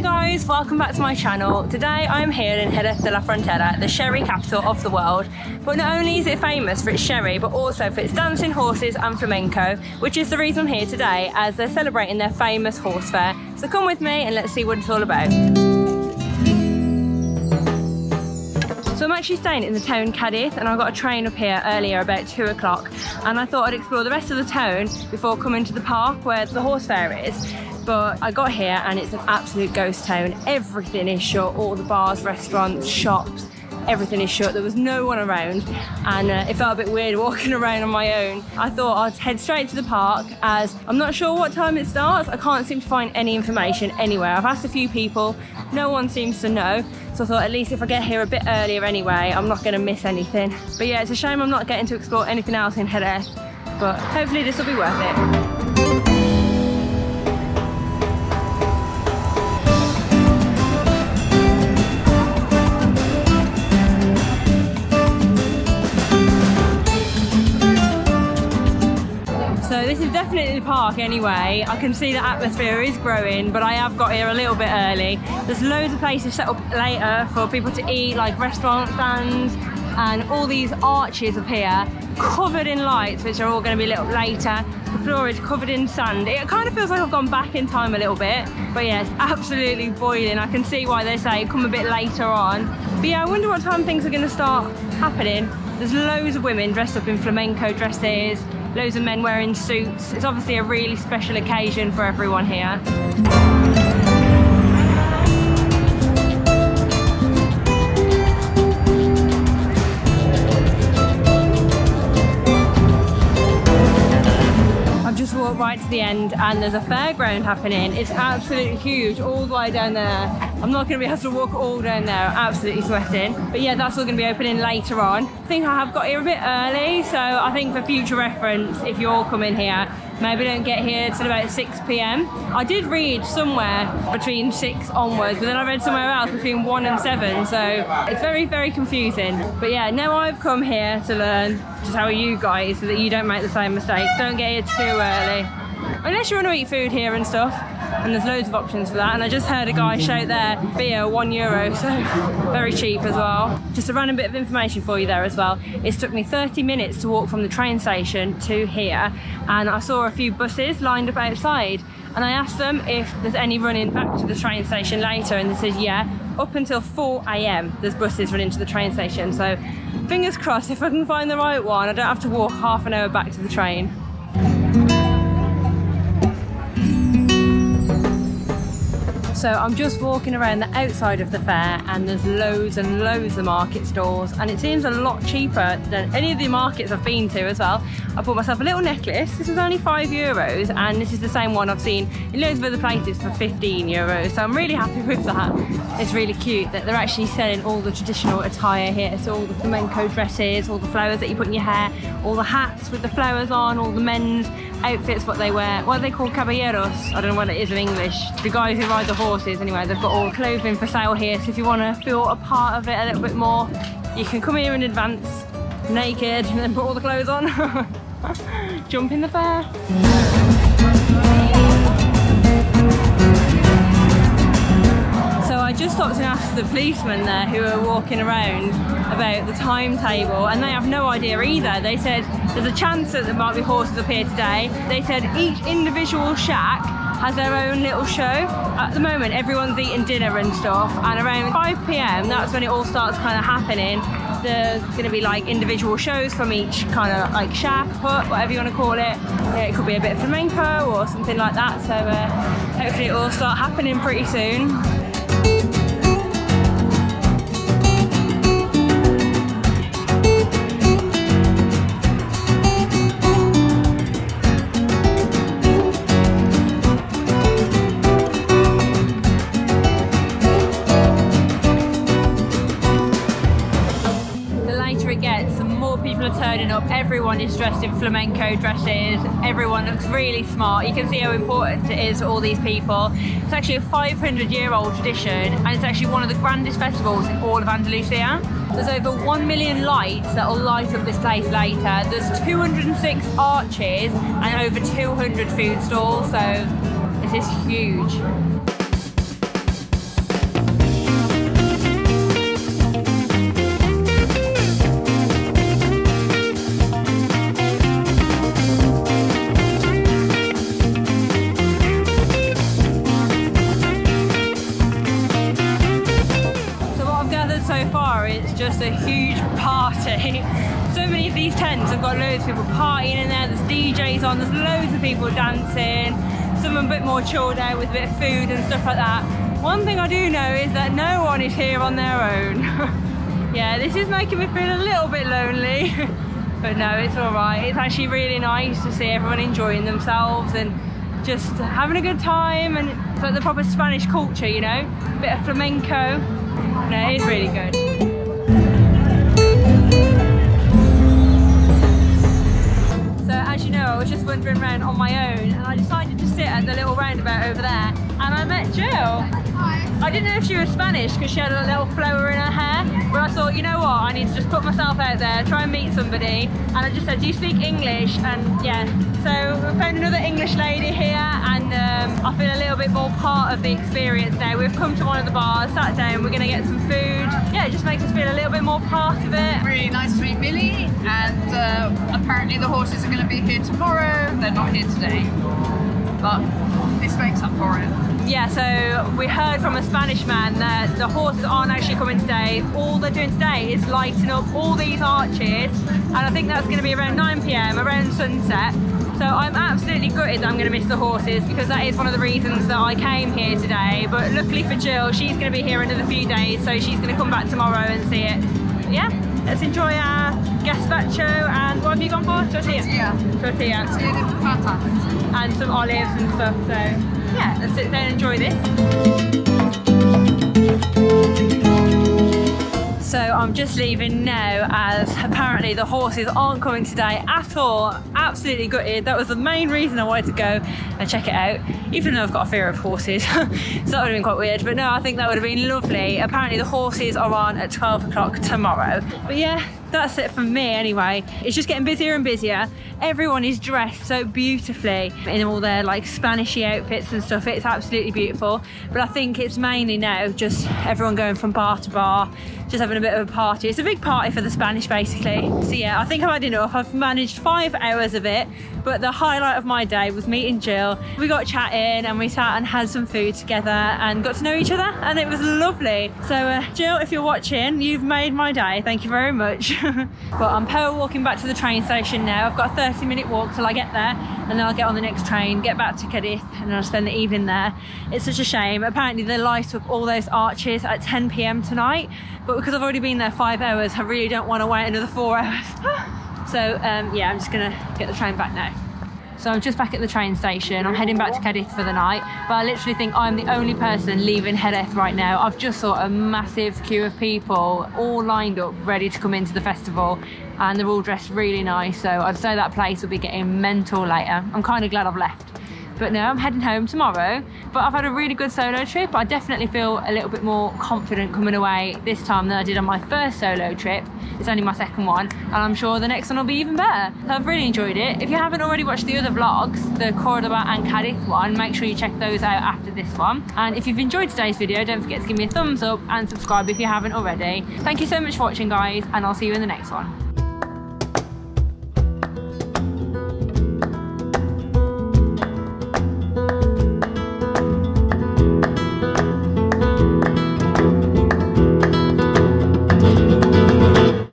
Hi guys, welcome back to my channel. Today I'm here in Jerez de la Frontera, the sherry capital of the world. But not only is it famous for its sherry, but also for its dancing horses and flamenco, which is the reason I'm here today as they're celebrating their famous horse fair. So come with me and let's see what it's all about. So I'm actually staying in the town Cadiz and I got a train up here earlier about two o'clock and I thought I'd explore the rest of the town before coming to the park where the horse fair is but I got here and it's an absolute ghost town. Everything is shut, all the bars, restaurants, shops, everything is shut. There was no one around and uh, it felt a bit weird walking around on my own. I thought I'd head straight to the park as I'm not sure what time it starts. I can't seem to find any information anywhere. I've asked a few people, no one seems to know. So I thought at least if I get here a bit earlier anyway, I'm not gonna miss anything. But yeah, it's a shame I'm not getting to explore anything else in Jerez, but hopefully this will be worth it. This is definitely the park anyway. I can see the atmosphere is growing, but I have got here a little bit early. There's loads of places set up later for people to eat, like restaurant stands, and all these arches up here covered in lights, which are all going to be lit up later. The floor is covered in sand. It kind of feels like I've gone back in time a little bit, but yeah, it's absolutely boiling. I can see why they say come a bit later on. But yeah, I wonder what time things are going to start happening. There's loads of women dressed up in flamenco dresses, loads of men wearing suits. It's obviously a really special occasion for everyone here. Just walked right to the end and there's a fairground happening. It's absolutely huge all the way down there. I'm not going to be able to walk all down there, absolutely sweating. But yeah, that's all going to be opening later on. I think I have got here a bit early, so I think for future reference, if you're coming here, maybe don't get here till about 6 p.m. I did read somewhere between 6 onwards, but then I read somewhere else between 1 and 7, so it's very, very confusing. But yeah, now I've come here to learn to tell you guys so that you don't make the same mistakes. Don't get here too early. Unless you want to eat food here and stuff, and there's loads of options for that. And I just heard a guy shout there, beer, one euro, so very cheap as well. Just a random bit of information for you there as well. It took me 30 minutes to walk from the train station to here, and I saw a few buses lined up outside. And I asked them if there's any running back to the train station later, and they said yeah. Up until 4 a.m. there's buses running to the train station. So fingers crossed if I can find the right one, I don't have to walk half an hour back to the train. So I'm just walking around the outside of the fair and there's loads and loads of market stalls and it seems a lot cheaper than any of the markets I've been to as well. I bought myself a little necklace. This was only five euros and this is the same one I've seen in loads of other places for 15 euros. So I'm really happy with that. It's really cute that they're actually selling all the traditional attire here. So all the flamenco dresses, all the flowers that you put in your hair, all the hats with the flowers on, all the men's outfits, what they wear. What they called? Caballeros? I don't know what it is in English. The guys who ride the horses, anyway, they've got all clothing for sale here. So if you want to feel a part of it a little bit more, you can come here in advance, naked, and then put all the clothes on. Jump in the fair. The policemen there who were walking around about the timetable and they have no idea either. They said there's a chance that there might be horses up here today. They said each individual shack has their own little show. At the moment everyone's eating dinner and stuff and around 5pm that's when it all starts kind of happening. There's going to be like individual shows from each kind of like shack, hut, whatever you want to call it. It could be a bit of flamenco or something like that so uh, hopefully it will start happening pretty soon. Turning up. Everyone is dressed in flamenco dresses. Everyone looks really smart. You can see how important it is for all these people. It's actually a 500 year old tradition and it's actually one of the grandest festivals in all of Andalusia. There's over 1 million lights that will light up this place later. There's 206 arches and over 200 food stalls, so this is huge. Got loads of people partying in there, there's DJs on, there's loads of people dancing, some a bit more chilled out with a bit of food and stuff like that. One thing I do know is that no one is here on their own. yeah, this is making me feel a little bit lonely. but no, it's all right. It's actually really nice to see everyone enjoying themselves and just having a good time and it's like the proper Spanish culture, you know? A bit of flamenco. No, it's really good. I was just wandering around on my own and I decided to sit at the little roundabout over there and I met Jill. I didn't know if she was Spanish because she had a little flower in her hair, but I thought, you know what, I need to just put myself out there, try and meet somebody. And I just said, do you speak English? And yeah, so we found another English lady here and um, I feel a little bit more part of the experience now. We've come to one of the bars, sat down, we're going to get some food. Yeah, it just makes us feel a little bit more part of it. Really nice to meet Millie and uh, apparently the horses are going to be here tomorrow. They're not here today, but this makes up for it yeah, so we heard from a Spanish man that the horses aren't actually coming today. All they're doing today is lighting up all these arches, and I think that's going to be around 9 pm, around sunset. So I'm absolutely gutted that I'm going to miss the horses because that is one of the reasons that I came here today. But luckily for Jill, she's going to be here another few days, so she's going to come back tomorrow and see it. But yeah, let's enjoy our gazpacho and what have you gone for? Tortilla? Tortilla. Tortilla. Tortilla and some olives and stuff, so yeah, let's sit there and enjoy this. So I'm just leaving now as apparently the horses aren't coming today at all. Absolutely gutted. That was the main reason I wanted to go and check it out, even though I've got a fear of horses. so that would have been quite weird. But no, I think that would have been lovely. Apparently the horses are on at 12 o'clock tomorrow. But yeah, that's it for me anyway. It's just getting busier and busier. Everyone is dressed so beautifully in all their like Spanishy outfits and stuff. It's absolutely beautiful. But I think it's mainly now just everyone going from bar to bar, just having a bit of a party. It's a big party for the Spanish basically. So yeah, I think I've had enough. I've managed five hours of it, but the highlight of my day was meeting Jill. We got chatting and we sat and had some food together and got to know each other and it was lovely. So uh, Jill, if you're watching, you've made my day. Thank you very much. but I'm power walking back to the train station now. I've got a 30 minute walk till I get there and then I'll get on the next train, get back to Cadiz and I'll spend the evening there. It's such a shame. Apparently they light up all those arches at 10 p.m. tonight, but because I've already been there five hours, I really don't want to wait another four hours. so um, yeah, I'm just gonna get the train back now. So I'm just back at the train station. I'm heading back to Cadiz for the night, but I literally think I'm the only person leaving Jerez right now. I've just saw a massive queue of people all lined up, ready to come into the festival, and they're all dressed really nice. So I'd say that place will be getting mental later. I'm kind of glad I've left. But no, I'm heading home tomorrow. But I've had a really good solo trip. I definitely feel a little bit more confident coming away this time than I did on my first solo trip. It's only my second one, and I'm sure the next one will be even better. So I've really enjoyed it. If you haven't already watched the other vlogs, the Cordoba and Cadiz one, make sure you check those out after this one. And if you've enjoyed today's video, don't forget to give me a thumbs up and subscribe if you haven't already. Thank you so much for watching, guys, and I'll see you in the next one.